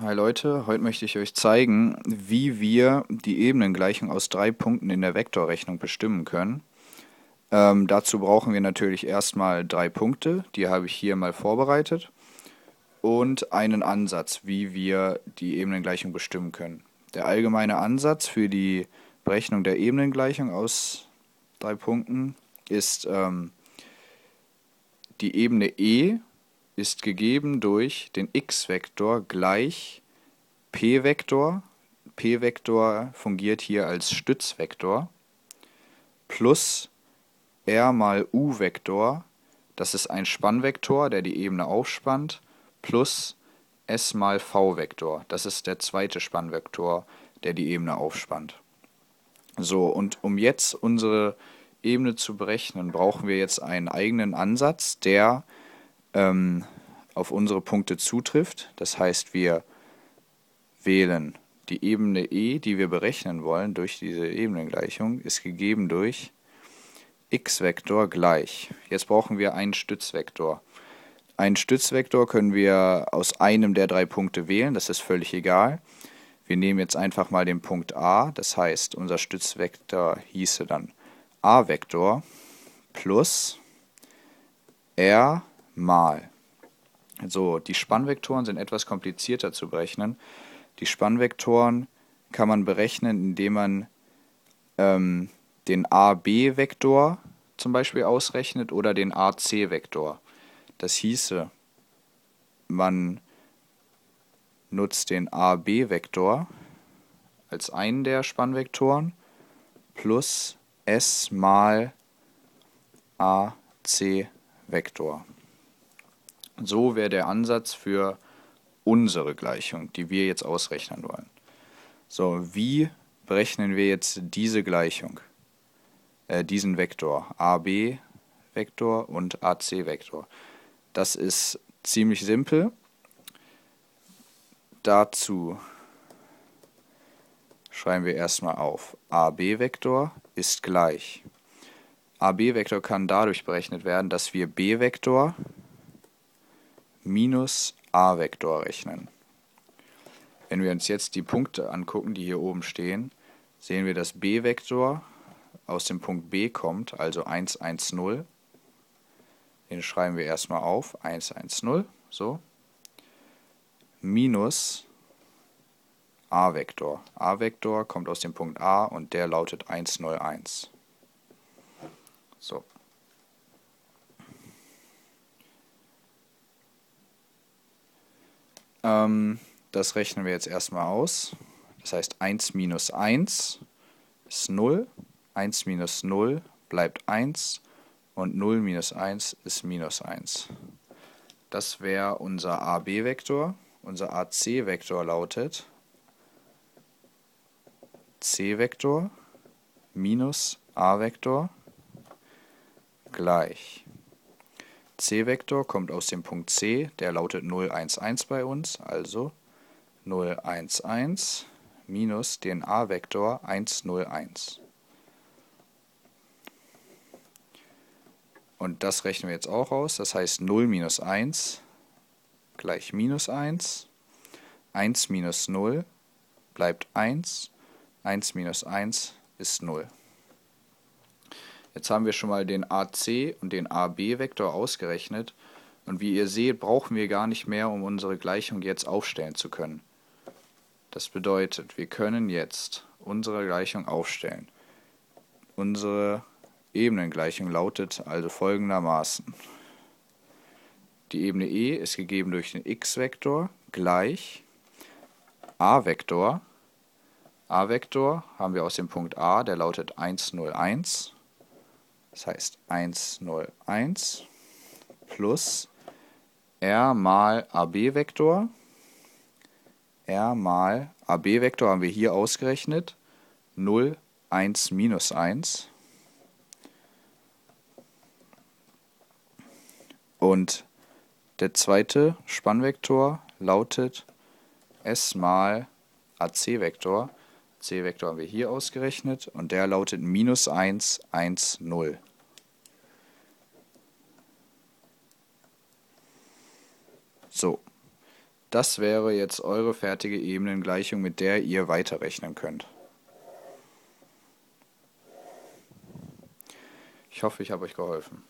Hi Leute, heute möchte ich euch zeigen, wie wir die Ebenengleichung aus drei Punkten in der Vektorrechnung bestimmen können. Ähm, dazu brauchen wir natürlich erstmal drei Punkte, die habe ich hier mal vorbereitet, und einen Ansatz, wie wir die Ebenengleichung bestimmen können. Der allgemeine Ansatz für die Berechnung der Ebenengleichung aus drei Punkten ist ähm, die Ebene E ist gegeben durch den x-Vektor gleich p-Vektor. p-Vektor fungiert hier als Stützvektor plus r mal u-Vektor, das ist ein Spannvektor, der die Ebene aufspannt, plus s mal v-Vektor, das ist der zweite Spannvektor, der die Ebene aufspannt. So, und um jetzt unsere Ebene zu berechnen, brauchen wir jetzt einen eigenen Ansatz, der ähm, auf unsere Punkte zutrifft. Das heißt, wir wählen die Ebene E, die wir berechnen wollen, durch diese Ebenengleichung, ist gegeben durch x-Vektor gleich. Jetzt brauchen wir einen Stützvektor. Einen Stützvektor können wir aus einem der drei Punkte wählen, das ist völlig egal. Wir nehmen jetzt einfach mal den Punkt A, das heißt, unser Stützvektor hieße dann a-Vektor plus r mal. So, die Spannvektoren sind etwas komplizierter zu berechnen. Die Spannvektoren kann man berechnen, indem man ähm, den AB-Vektor zum Beispiel ausrechnet oder den AC-Vektor. Das hieße, man nutzt den AB-Vektor als einen der Spannvektoren plus S mal AC-Vektor. So wäre der Ansatz für unsere Gleichung, die wir jetzt ausrechnen wollen. So, wie berechnen wir jetzt diese Gleichung, äh, diesen Vektor, AB-Vektor und AC-Vektor? Das ist ziemlich simpel. Dazu schreiben wir erstmal auf, AB-Vektor ist gleich. AB-Vektor kann dadurch berechnet werden, dass wir B-Vektor minus a-Vektor rechnen. Wenn wir uns jetzt die Punkte angucken, die hier oben stehen, sehen wir, dass b-Vektor aus dem Punkt B kommt, also 1, 1, 0. Den schreiben wir erstmal auf, 1, 1, 0, so. Minus a-Vektor. a-Vektor kommt aus dem Punkt A und der lautet 1, 0, 1. So. Ähm, das rechnen wir jetzt erstmal aus. Das heißt 1 minus 1 ist 0, 1 minus 0 bleibt 1 und 0 minus 1 ist minus 1. Das wäre unser AB-Vektor. Unser AC-Vektor lautet C-Vektor minus A-Vektor gleich c-Vektor kommt aus dem Punkt C, der lautet 0, 1, 1 bei uns, also 0, 1, 1 minus den a-Vektor 1, 0, 1. Und das rechnen wir jetzt auch aus, das heißt 0 minus 1 gleich minus 1, 1 minus 0 bleibt 1, 1 minus 1 ist 0. Jetzt haben wir schon mal den AC und den AB-Vektor ausgerechnet und wie ihr seht, brauchen wir gar nicht mehr, um unsere Gleichung jetzt aufstellen zu können. Das bedeutet, wir können jetzt unsere Gleichung aufstellen. Unsere Ebenengleichung lautet also folgendermaßen. Die Ebene E ist gegeben durch den x-Vektor gleich a-Vektor. a-Vektor haben wir aus dem Punkt A, der lautet 1, 0, 1 das heißt 1, 0, 1 plus r mal AB-Vektor. r mal AB-Vektor haben wir hier ausgerechnet. 0, 1, minus 1. Und der zweite Spannvektor lautet S mal AC-Vektor. C-Vektor haben wir hier ausgerechnet und der lautet minus 1, 1, 0. So, Das wäre jetzt eure fertige Ebenengleichung, mit der ihr weiterrechnen könnt. Ich hoffe, ich habe euch geholfen.